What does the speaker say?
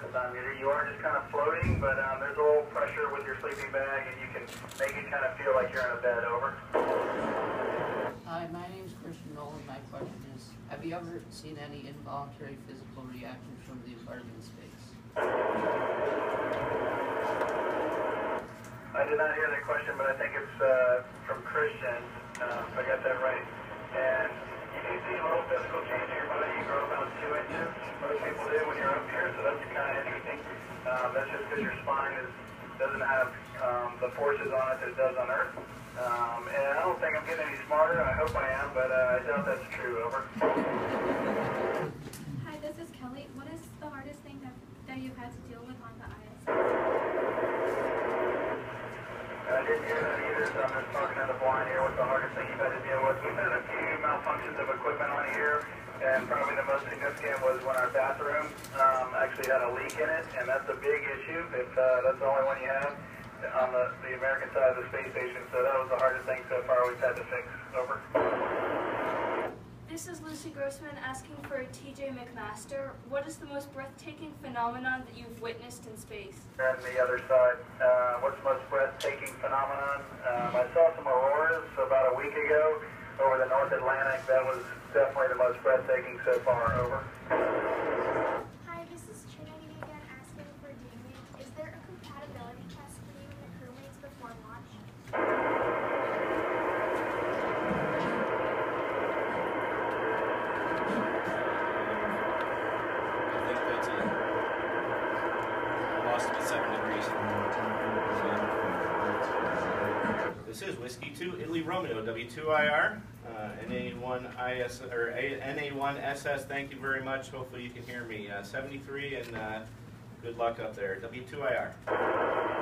Um, you, you are just kind of floating, but um, there's a little pressure with your sleeping bag, and you can make it kind of feel like you're in a bed. Over. Hi, my name is Christian Nolan. My question is, have you ever seen any involuntary physical reactions from the environment space? I did not hear that question, but I think it's uh, from Christian, uh, if I got that right. And you do see a little physical change in your body. You grow about two inches. Most people do when you're up here, so that's kind of interesting. Um, that's just because your spine is, doesn't have um, the forces on it that it does on Earth. Um, and I don't think I'm getting any smarter. I hope I am, but uh, I doubt that's true. Over. Hi, this is Kelly. What is the hardest thing that, that you've had to deal with on the ISS? I didn't hear that either, so I'm just talking to the blind here. What's the hardest thing you've had to deal with? We've had a few malfunctions of equipment on here, and probably the most significant was when our bathroom um, actually had a leak in it, and that's a big issue if uh, that's the only one you have on the, the American side of the space station. So that was the hardest thing so far we've had to fix. Over. This is Lucy Grossman asking for TJ McMaster. What is the most breathtaking phenomenon that you've witnessed in space? And the other side, uh, what's the most breathtaking phenomenon? Um, I saw some auroras about a week ago the North Atlantic. That was definitely the most breathtaking so far. Over. Hi, this is Trinity again asking for Damien. Is there a compatibility test for you and your crewmates before launch? I think that's it. Lost him at seven degrees. This is Whiskey 2 Italy Romeo W2IR uh, NA1 IS or A- NA1 SS. Thank you very much. Hopefully you can hear me. Uh, 73 and uh, good luck up there. W2IR.